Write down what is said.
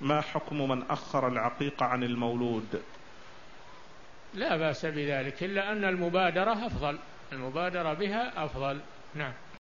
ما حكم من أخر العقيقة عن المولود؟ لا بأس بذلك إلا أن المبادرة أفضل المبادرة بها أفضل. نعم.